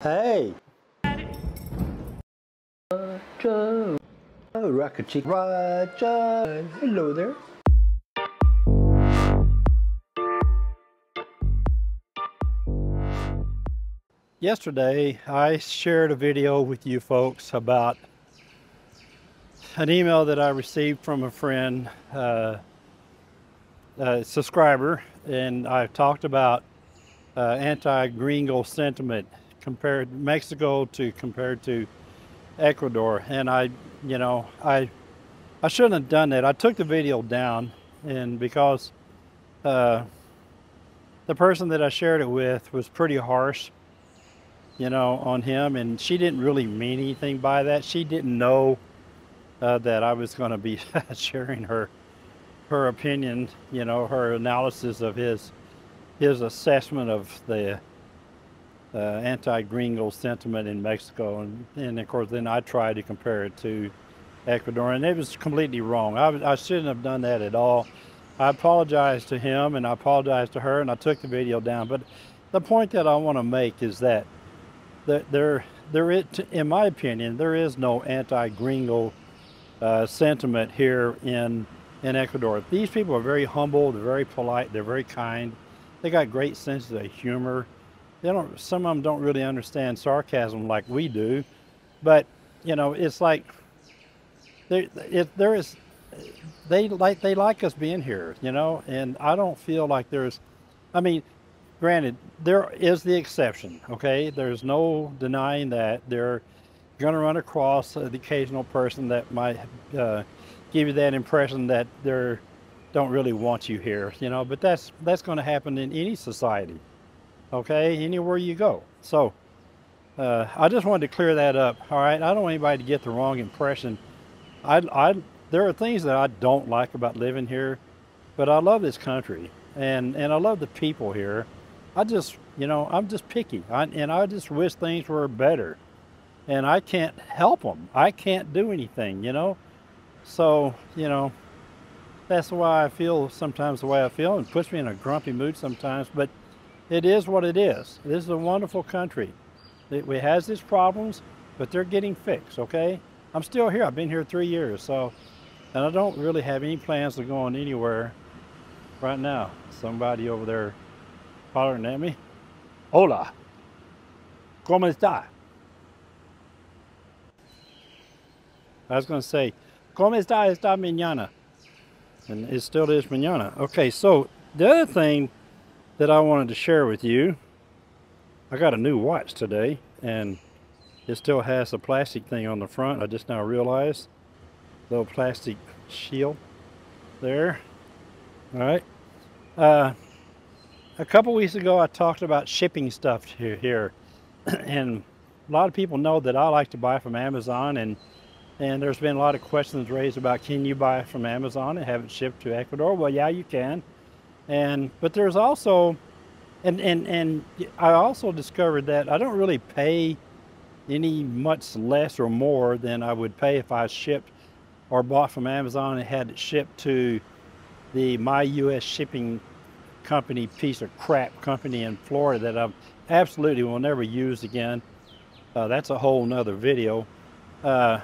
Hey. Roger. Oh, Rocket Chick. Roger. Hello there. Yesterday, I shared a video with you folks about an email that I received from a friend, uh, a subscriber, and I've talked about uh, anti-gringo sentiment compared Mexico to compared to Ecuador. And I, you know, I, I shouldn't have done that. I took the video down, and because uh, the person that I shared it with was pretty harsh, you know, on him, and she didn't really mean anything by that. She didn't know uh, that I was going to be sharing her her opinion, you know, her analysis of his his assessment of the uh, anti-gringo sentiment in Mexico, and, and of course then I tried to compare it to Ecuador, and it was completely wrong. I, I shouldn't have done that at all. I apologized to him, and I apologized to her, and I took the video down. But the point that I want to make is that there, there is, in my opinion, there is no anti-gringo uh, sentiment here in in Ecuador. These people are very humble, they're very polite, they're very kind. They got great senses of humor. They don't. Some of them don't really understand sarcasm like we do, but you know, it's like there. It, there is. They like they like us being here, you know, and I don't feel like there's. I mean, granted, there is the exception. Okay, there's no denying that they're going to run across the occasional person that might uh, give you that impression that they're don't really want you here, you know, but that's that's going to happen in any society, okay, anywhere you go. So uh, I just wanted to clear that up, all right? I don't want anybody to get the wrong impression. I, I, there are things that I don't like about living here, but I love this country, and, and I love the people here. I just, you know, I'm just picky, I, and I just wish things were better, and I can't help them. I can't do anything, you know? So, you know, that's why I feel sometimes the way I feel and puts me in a grumpy mood sometimes, but it is what it is. This is a wonderful country. It, it has its problems, but they're getting fixed, okay? I'm still here. I've been here three years, so, and I don't really have any plans to go on anywhere right now. Somebody over there hollering at me. Hola. ¿Cómo está? I was going to say, ¿Cómo está esta mañana? and it still is manana. Okay, so the other thing that I wanted to share with you, I got a new watch today, and it still has a plastic thing on the front. I just now realized, little plastic shield there. All right. Uh, a couple weeks ago, I talked about shipping stuff here, here, and a lot of people know that I like to buy from Amazon and and there's been a lot of questions raised about can you buy from Amazon and have it shipped to Ecuador? Well, yeah, you can. And but there's also, and and and I also discovered that I don't really pay any much less or more than I would pay if I shipped or bought from Amazon and had it shipped to the My U.S. Shipping Company piece of crap company in Florida that I absolutely will never use again. Uh, that's a whole nother video. Uh,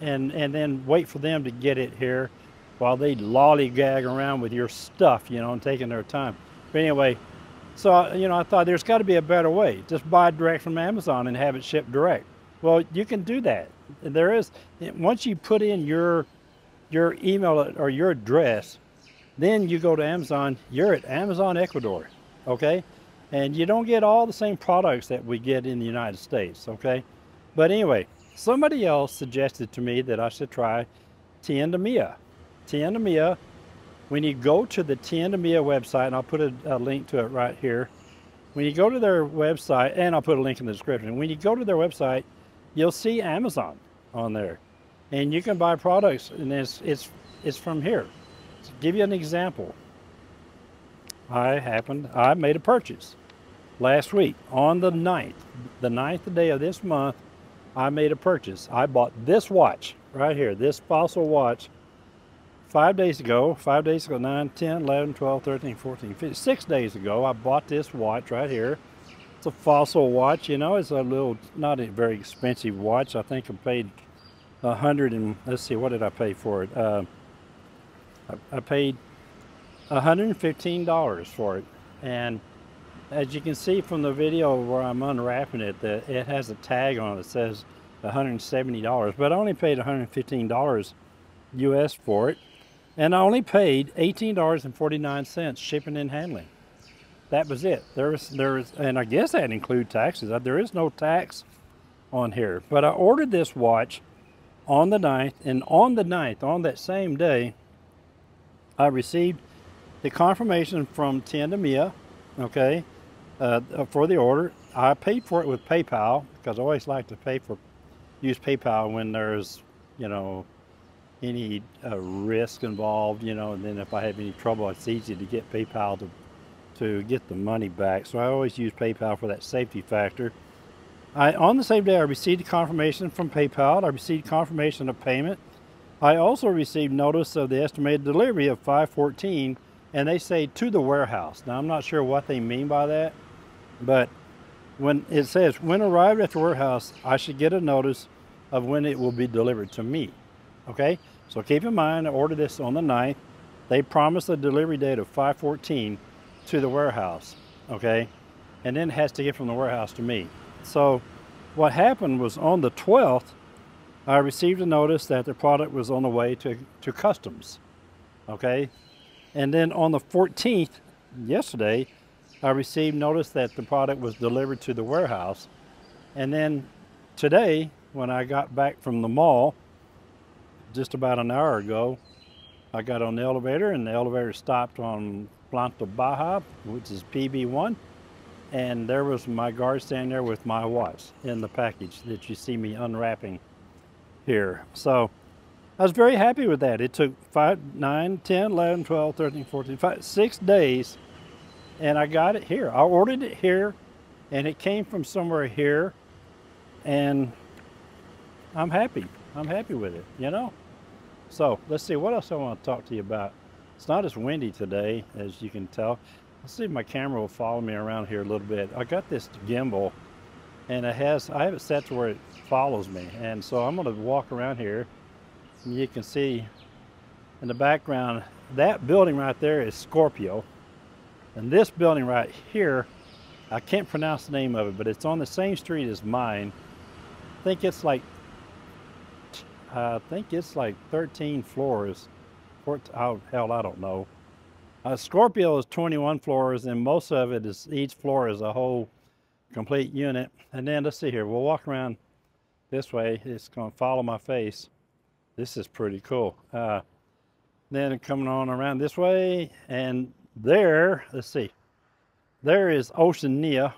and and then wait for them to get it here while they lollygag around with your stuff, you know, and taking their time. But anyway, so you know, I thought there's got to be a better way. Just buy direct from Amazon and have it shipped direct. Well, you can do that. There is once you put in your your email or your address, then you go to Amazon. You're at Amazon Ecuador, okay? And you don't get all the same products that we get in the United States, okay? But anyway, somebody else suggested to me that I should try Tienda Mia. Tiendamia, when you go to the Tiendamia website, and I'll put a, a, link to it right here. When you go to their website, and I'll put a link in the description. When you go to their website, you'll see Amazon on there. And you can buy products, and it's, it's, it's from here. To give you an example, I happened, I made a purchase last week on the 9th, the 9th day of this month, I made a purchase. I bought this watch right here, this fossil watch, five days ago, five days ago, 9, 10, 11, 12, 13, 14, 15, six days ago, I bought this watch right here. It's a fossil watch, you know. It's a little, not a very expensive watch. I think I paid a hundred and let's see, what did I pay for it? Uh, I, I paid $115 for it, and as you can see from the video where I'm unwrapping it, that it has a tag on it that says $170, but I only paid $115 US for it, and I only paid $18.49 shipping and handling. That was it. There's, there's, and I guess that include taxes. Uh, there is no tax on here, but I ordered this watch on the 9th, and on the 9th, on that same day, I received the confirmation from Tienda okay, uh, for the order. I paid for it with PayPal because I always like to pay for, use PayPal when there's, you know, any uh, risk involved, you know, and then if I have any trouble, it's easy to get PayPal to, to get the money back. So I always use PayPal for that safety factor. I, on the same day, I received confirmation from PayPal. I received confirmation of payment. I also received notice of the estimated delivery of 514 and they say to the warehouse. Now I'm not sure what they mean by that, but when it says when arrived at the warehouse, I should get a notice of when it will be delivered to me. Okay, so keep in mind I ordered this on the 9th. They promised a delivery date of 514 to the warehouse. Okay, and then it has to get from the warehouse to me. So what happened was on the 12th, I received a notice that the product was on the way to, to customs. Okay, and then on the 14th, yesterday, I received notice that the product was delivered to the warehouse. And then today, when I got back from the mall, just about an hour ago, I got on the elevator and the elevator stopped on Planta Baja, which is PB1. And there was my guard standing there with my watch in the package that you see me unwrapping here. So I was very happy with that. It took 5, 9, 10, 11, 12, 13, 14, 5, 6 days, and I got it here. I ordered it here, and it came from somewhere here, and I'm happy. I'm happy with it, you know? So let's see, what else I want to talk to you about. It's not as windy today, as you can tell. Let's see if my camera will follow me around here a little bit. I got this gimbal, and it has, I have it set to where it follows me, and so I'm going to walk around here you can see in the background, that building right there is Scorpio. And this building right here, I can't pronounce the name of it, but it's on the same street as mine. I think it's like, I think it's like 13 floors. Oh, hell, I don't know. Uh, Scorpio is 21 floors, and most of it is, each floor is a whole complete unit. And then let's see here, we'll walk around this way. It's going to follow my face. This is pretty cool. Uh, then coming on around this way, and there, let's see, there is Oceania,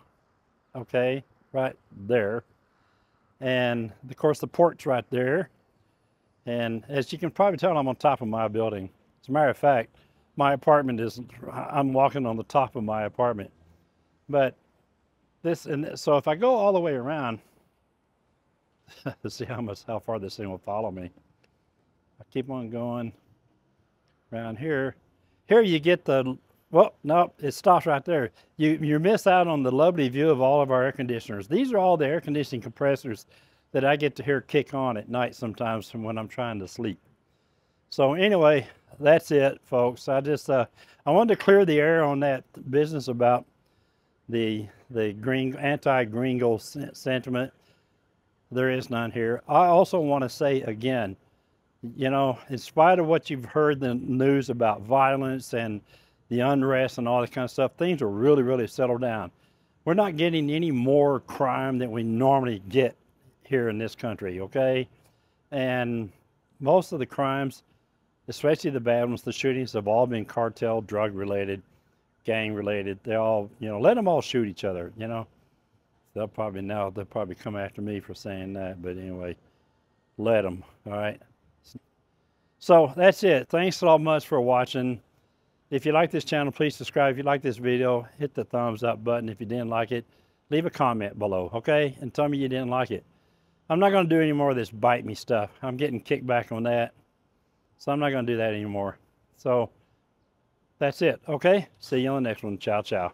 okay, right there. And of course, the port's right there. And as you can probably tell, I'm on top of my building. As a matter of fact, my apartment is, I'm walking on the top of my apartment. But this, and so if I go all the way around, see how much, how far this thing will follow me. I keep on going around here. Here you get the, well, no, it stops right there. You, you miss out on the lovely view of all of our air conditioners. These are all the air conditioning compressors that I get to hear kick on at night sometimes from when I'm trying to sleep. So anyway, that's it, folks. I just, uh, I wanted to clear the air on that business about the the green anti-gringo sentiment. There is none here. I also want to say again, you know, in spite of what you've heard the news about violence and the unrest and all that kind of stuff, things are really, really settled down. We're not getting any more crime than we normally get here in this country, okay? And most of the crimes, especially the bad ones, the shootings, have all been cartel, drug related, gang related. They all, you know, let them all shoot each other, you know? They'll probably now, they'll probably come after me for saying that, but anyway, let them, all right? So that's it. Thanks so much for watching. If you like this channel, please subscribe. If you like this video, hit the thumbs up button. If you didn't like it, leave a comment below, okay? And tell me you didn't like it. I'm not going to do any more of this bite me stuff. I'm getting kicked back on that. So I'm not going to do that anymore. So that's it, okay? See you on the next one. Ciao, ciao.